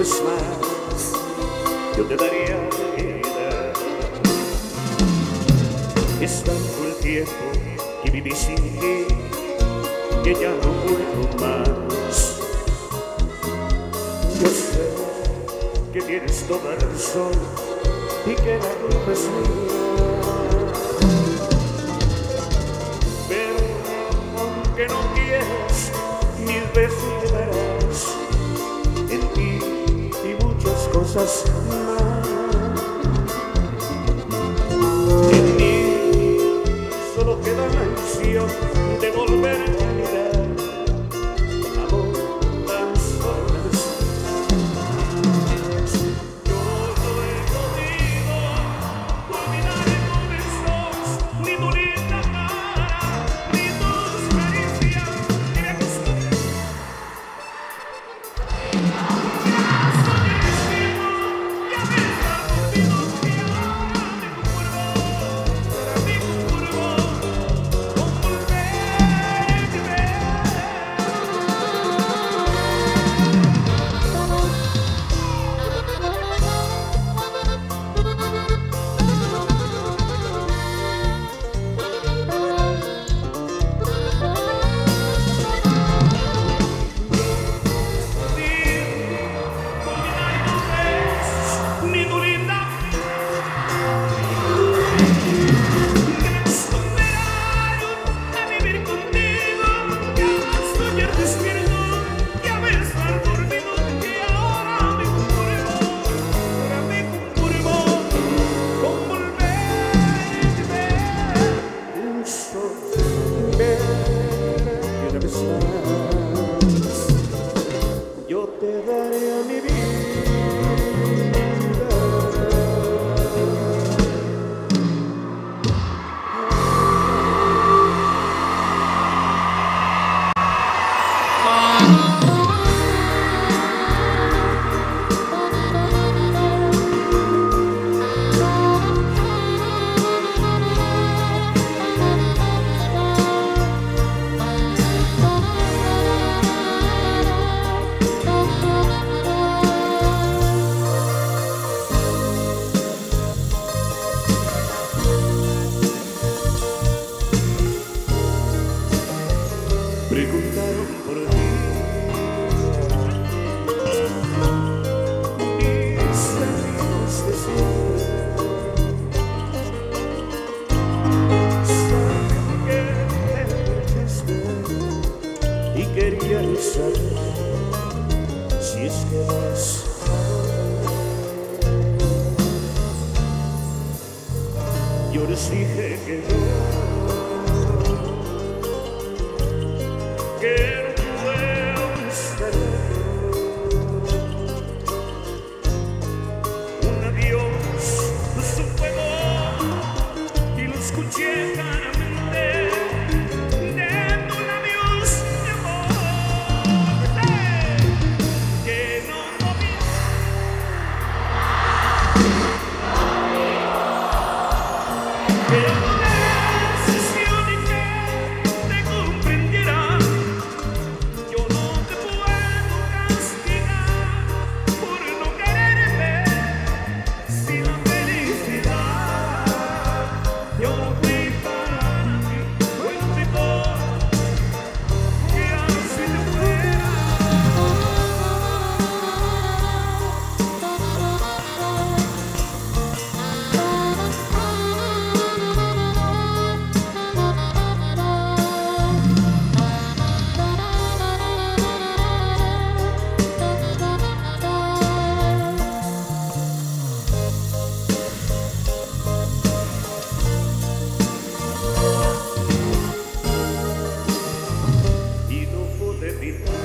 vez más yo te daría vida. Es tanto el tiempo que viví sin ti que ya no puedo más. Yo sé que tienes toda razón y que la culpa es mía. Jesus. this. Isabel, si es que Yo les dije que no. people.